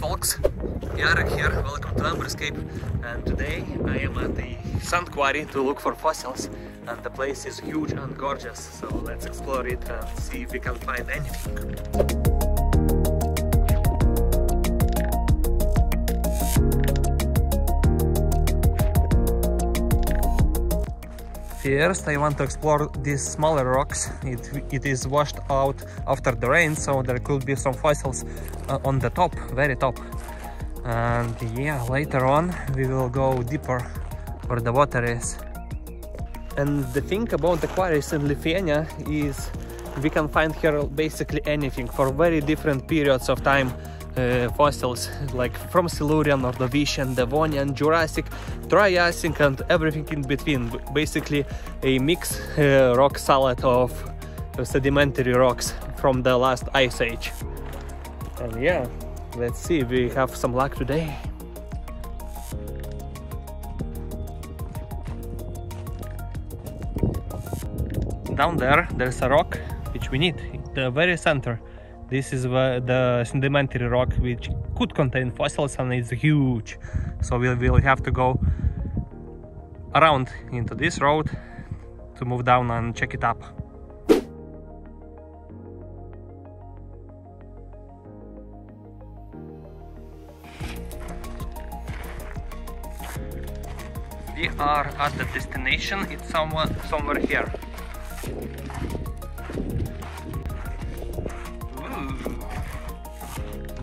Folks, Jarek here, welcome to Amberscape and today I am at the sand quarry to look for fossils and the place is huge and gorgeous so let's explore it and see if we can find anything. First I want to explore these smaller rocks. It, it is washed out after the rain so there could be some fossils uh, on the top, very top. And yeah, later on we will go deeper where the water is. And the thing about the quarries in Lithuania is we can find here basically anything for very different periods of time uh, fossils like from Silurian, Ordovician, Devonian, Jurassic, Triassic and everything in between. Basically a mixed uh, rock salad of sedimentary rocks from the last ice age. And yeah, let's see we have some luck today. Down there, there's a rock which we need, the very center. This is the sedimentary rock which could contain fossils and it's huge. So we will have to go around into this road to move down and check it up. We are at the destination, it's somewhere, somewhere here.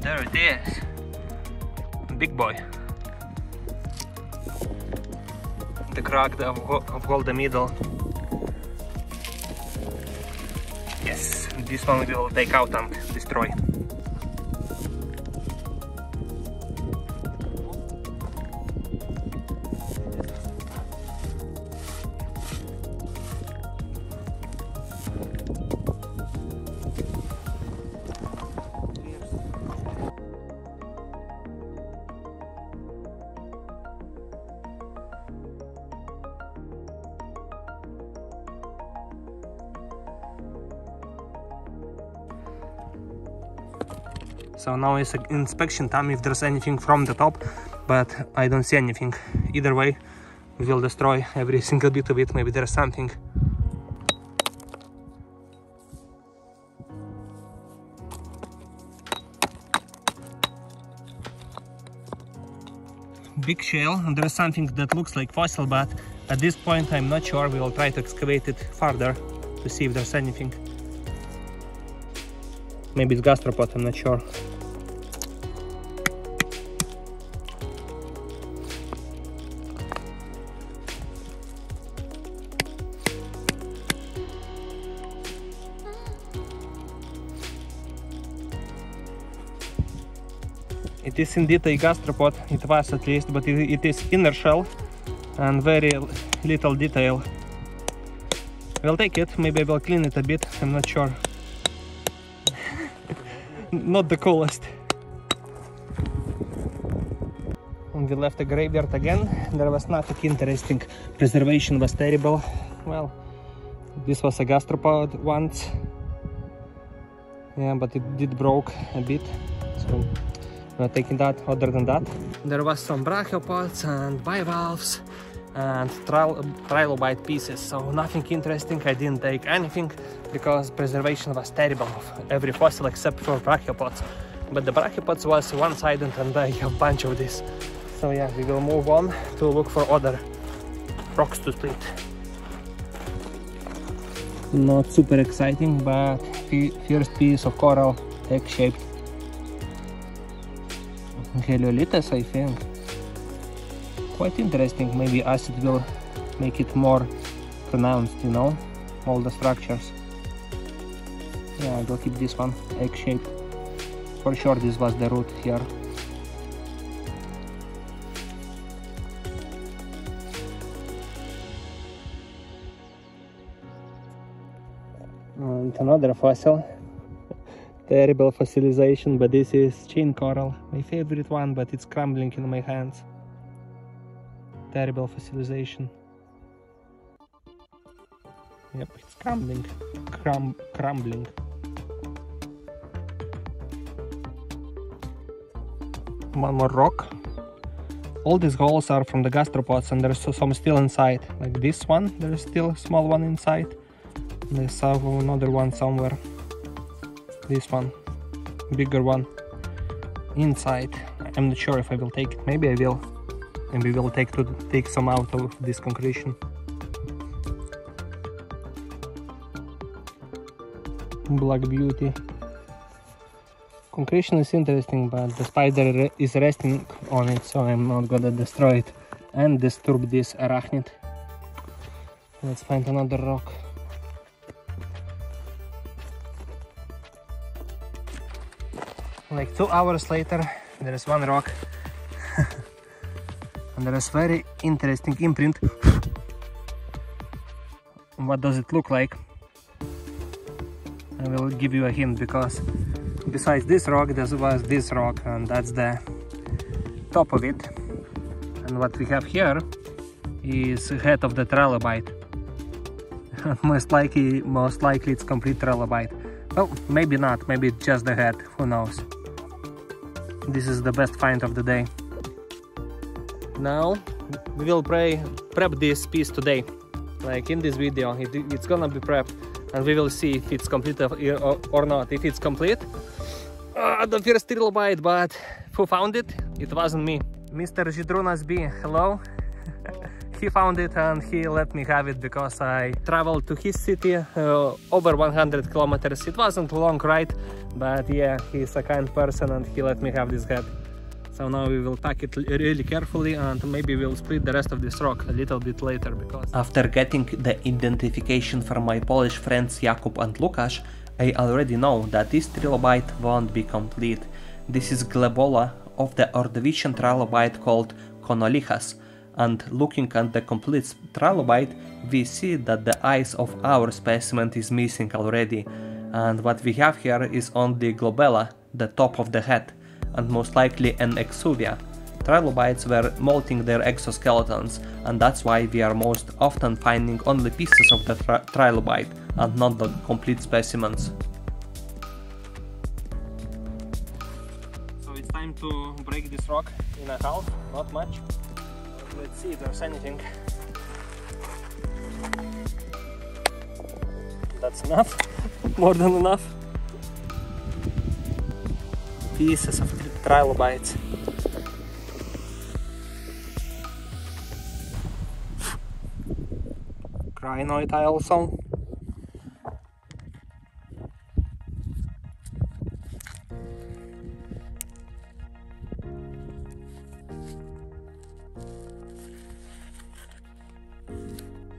There it is. Big boy. The crack of, of golden middle. Yes, this one we will take out and destroy. So now is inspection time if there's anything from the top but I don't see anything. Either way we will destroy every single bit of it. Maybe there's something. Big shell. And there's something that looks like fossil but at this point I'm not sure. We will try to excavate it further to see if there's anything maybe it's gastropod I'm not sure It is indeed a gastropod, it was at least, but it, it is inner shell and very little detail. We'll take it, maybe I will clean it a bit, I'm not sure. Not the coolest. And we left the graveyard again, there was nothing interesting, preservation was terrible. Well, this was a gastropod once. Yeah, but it did broke a bit, so not taking that other than that. There was some brachiopods and bivalves and trilobite pieces, so nothing interesting. I didn't take anything because preservation was terrible of every fossil except for brachiopods. But the brachiopods was one-sided and I have a bunch of this. So yeah, we will move on to look for other rocks to split. Not super exciting, but first piece of coral egg-shaped Heliolites, I think. Quite interesting, maybe acid will make it more pronounced, you know, all the structures. Yeah, I will keep this one egg-shaped. For sure this was the root here. And another fossil terrible fossilization but this is chain coral my favorite one but it's crumbling in my hands terrible fossilization. Yep it's crumbling. Crum crumbling. One more rock. All these holes are from the gastropods and there's some still inside. Like this one there's still a small one inside. There's another one somewhere. This one bigger one inside. I'm not sure if i will take it. Maybe i will and we will take to take some out of this concretion. Black beauty. Concretion is interesting but the spider is resting on it so i'm not gonna destroy it and disturb this arachnid. Let's find another rock. Like two hours later there is one rock there is very interesting imprint. What does it look like? I will give you a hint because besides this rock there was this rock and that's the top of it. And what we have here is head of the trilobite. Most likely most likely it's complete trilobite. Well maybe not maybe just the head who knows? This is the best find of the day now we will pray, prep this piece today. Like in this video it, it's gonna be prepped and we will see if it's complete or, not. If it's complete uh, the first little bite, but who found it? It wasn't me. Mr Žydrūnas b hello. He found it and he let me have it because I traveled to his city uh, over 100 kilometers. It wasn't a long ride, but yeah, he's a kind person and he let me have this head. So now we will pack it really carefully and maybe we'll split the rest of this rock a little bit later because... After getting the identification from my Polish friends Jakub and Lukasz, I already know that this trilobite won't be complete. This is glabella of the Ordovician trilobite called Conolichas, and looking at the complete trilobite, we see that the eyes of our specimen is missing already, and what we have here is only glabella, the top of the head, and most likely an exuvia. Trilobites were molting their exoskeletons, and that's why we are most often finding only pieces of the tri trilobite, and not the complete specimens. So it's time to break this rock in a half, not much. Let's see if there's anything. That's enough, more than enough. Pieces of trilobites. Crinoid also.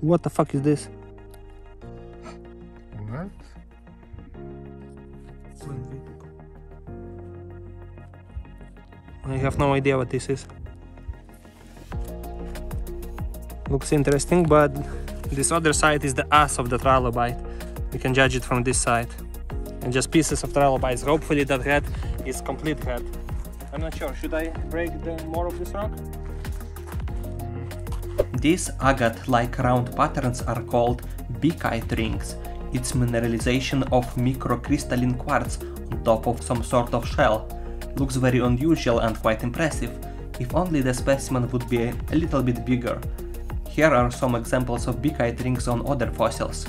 What the fuck is this? I have no idea what this is. Looks interesting, but this other side is the ass of the trilobite. You can judge it from this side. And just pieces of trilobites. Hopefully that head is complete head. I'm not sure. Should I break the more of this rock? These agate-like round patterns are called beekite rings. It's mineralization of microcrystalline quartz on top of some sort of shell. Looks very unusual and quite impressive, if only the specimen would be a little bit bigger. Here are some examples of beekite rings on other fossils.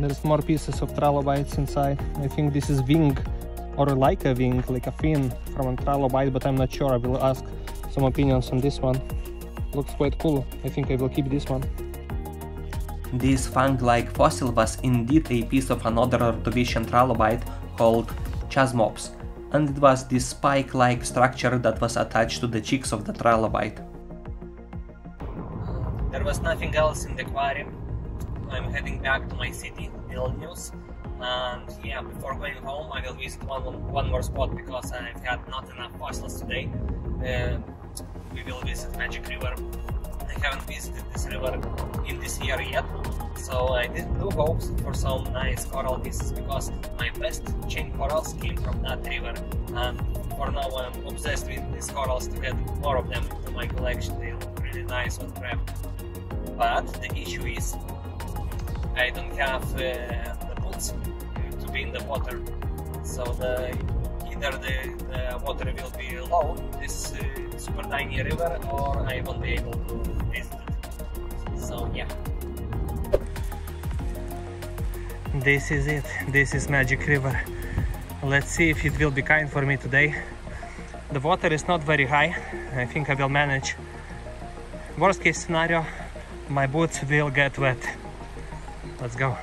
There's more pieces of trilobites inside. I think this is wing or like a wing, like a fin from a trilobite, but I'm not sure. I will ask some opinions on this one. Looks quite cool. I think I will keep this one. This fang-like fossil was indeed a piece of another Ordovician trilobite called Chasmops, and it was this spike-like structure that was attached to the cheeks of the trilobite. There was nothing else in the aquarium. I'm heading back to my city, Vilnius, and yeah, before going home, I will visit one, one more spot because I've had not enough fossils today. Uh, we will visit Magic River. I haven't visited this river in this year yet, so I did do hopes for some nice coral pieces because my best chain corals came from that river, and for now I'm obsessed with these corals to get more of them into my collection. They look really nice on prep. But the issue is I don't have uh, the boots to be in the water. So the either the, the water will be low, this uh, super tiny river, or I won't be able to visit it. So yeah. This is it. This is Magic River. Let's see if it will be kind for me today. The water is not very high. I think I will manage. Worst case scenario, my boots will get wet. Let's go.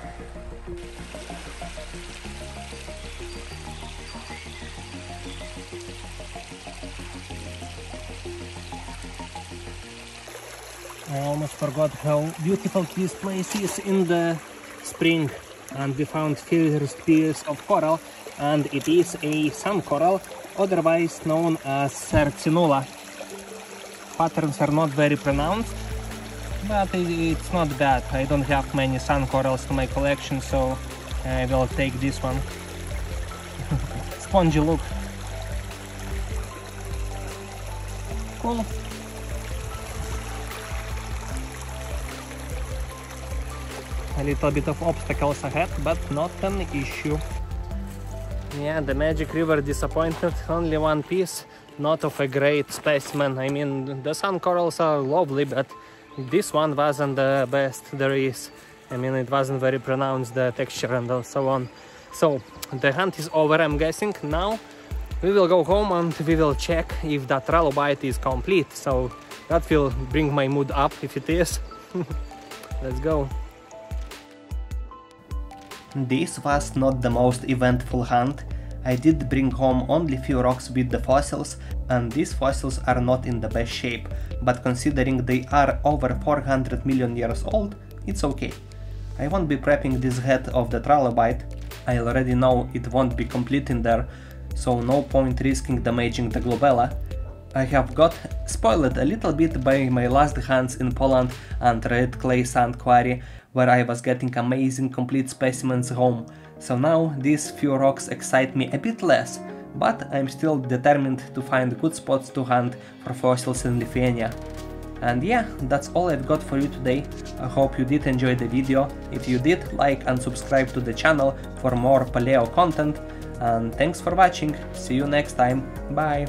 I almost forgot how beautiful this place is in the spring and we found first piece of coral and it is a sun coral otherwise known as Sarcinula. Patterns are not very pronounced but it's not bad. I don't have many sun corals in my collection so I will take this one. Spongy look. Cool. A little bit of obstacles ahead, but not an issue. Yeah, the Magic River disappointed, only one piece, not of a great specimen. I mean, the sun corals are lovely, but this one wasn't the best there is. I mean, it wasn't very pronounced, the texture and so on. So, the hunt is over, I'm guessing. Now, we will go home and we will check if that trilobite is complete. So, that will bring my mood up if it is. Let's go. This was not the most eventful hunt. I did bring home only few rocks with the fossils and these fossils are not in the best shape, but considering they are over 400 million years old, it's okay. I won't be prepping this head of the trilobite, I already know it won't be complete in there, so no point risking damaging the glabella. I have got spoiled a little bit by my last hunts in Poland and Red Clay Sand Quarry, where I was getting amazing complete specimens home, so now these few rocks excite me a bit less, but I'm still determined to find good spots to hunt for fossils in Lithuania. And yeah, that's all I've got for you today. I hope you did enjoy the video. If you did, like and subscribe to the channel for more paleo content. And thanks for watching. See you next time. Bye.